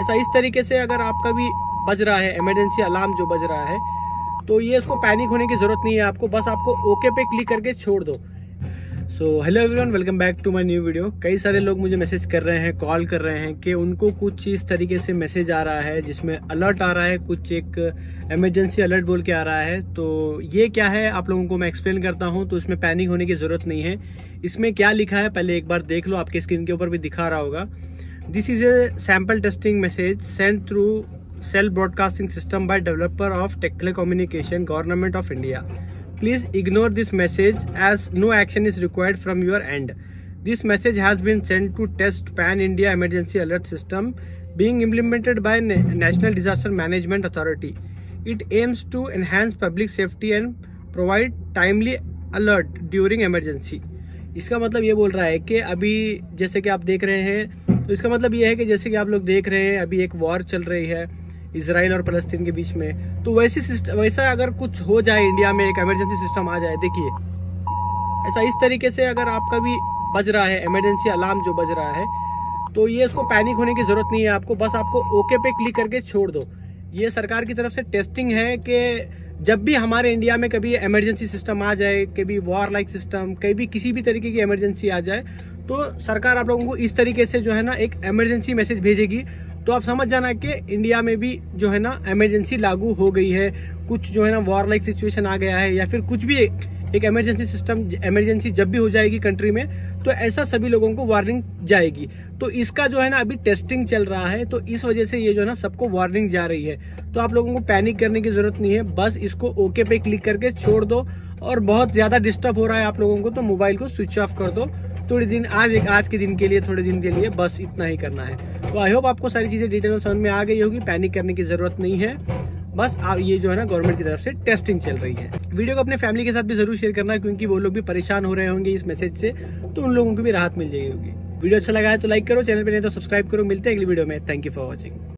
ऐसा इस तरीके से अगर आपका भी बज रहा है इमरजेंसी अलार्म जो बज रहा है तो ये उसको पैनिक होने की ज़रूरत नहीं है आपको, बस आपको ओके पे क्लिक करके छोड़ दो। So hello everyone welcome back to my new video कई सारे लोग मुझे मैसेज कर रहे हैं कॉल कर रहे हैं कि उनको कुछ इस तरीके से मैसेज आ रहा है, जिसमें अलर्ट आ रहा है, कुछ एक इमरजेंसी अलर्ट बोल के आ रहा है। तो ये क्या है, आप लोगों को मैं एक्सप्लेन करता हूँ तो इसमें पैनिक होने की ज़रूरत नहीं है। इसमें क्या लिखा है, पहले एक बार देख लो, आपके स्क्रीन के ऊपर भी दिखा रहा होगा। This is a sample testing message send through cell broadcasting system by developer of telecommunication government of India please ignore this message as no action is required from your end this message has been send to test pan India emergency alert system being implemented by National Disaster Management Authority it aims to enhance public safety and provide timely alert during emergency इसका मतलब ये बोल रहा है कि अभी जैसे कि आप देख रहे हैं तो इसका मतलब ये है कि जैसे कि आप लोग देख रहे हैं, अभी एक वॉर चल रही है इसराइल और फलस्तीन के बीच में। तो वैसी सिस्टम वैसा अगर कुछ हो जाए इंडिया में, एक एमरजेंसी सिस्टम आ जाए, देखिए। ऐसा इस तरीके से अगर आपका भी बज रहा है एमरजेंसी अलार्म जो बज रहा है तो ये उसको पैनिक होने की ज़रूरत नहीं है आपको, बस आपको ओके पे क्लिक करके छोड़ दो। ये सरकार की तरफ़ से टेस्टिंग है कि जब भी हमारे इंडिया में कभी इमरजेंसी सिस्टम आ जाए, कभी वॉर लाइक सिस्टम कभी किसी भी तरीके की इमरजेंसी आ जाए तो सरकार आप लोगों को इस तरीके से जो है ना एक इमरजेंसी मैसेज भेजेगी। तो आप समझ जाना कि इंडिया में भी जो है ना इमरजेंसी लागू हो गई है। कुछ जो है ना वॉर लाइक सिचुएशन आ गया है या फिर कुछ भी एक इमरजेंसी सिस्टम इमरजेंसी जब भी हो जाएगी कंट्री में तो ऐसा सभी लोगों को वार्निंग जाएगी। तो इसका जो है ना अभी टेस्टिंग चल रहा है तो इस वजह से ये जो है ना सबको वार्निंग जा रही है। तो आप लोगों को पैनिक करने की ज़रूरत नहीं है। बस इसको ओके पे क्लिक करके छोड़ दो और बहुत ज़्यादा डिस्टर्ब हो रहा है आप लोगों को तो मोबाइल को स्विच ऑफ़ कर दो। थोड़े दिन, आज एक, आज के दिन के लिए, थोड़े दिन के लिए बस इतना ही करना है। तो आई होप आपको सारी चीज़ें डिटेल में समझ में आ गई होगी पैनिक करने की ज़रूरत नहीं है। बस आप ये जो है ना गवर्नमेंट की तरफ़ से टेस्टिंग चल रही है। वीडियो को अपने फैमिली के साथ भी ज़रूर शेयर करना, क्योंकि वो लोग भी परेशान हो रहे होंगे इस मैसेज से तो उन लोगों को भी राहत मिल जाएगी वीडियो अच्छा लगा है तो लाइक करो चैनल पर नहीं तो सब्सक्राइब करो। मिलते हैं अगली वीडियो में। Thank you for watching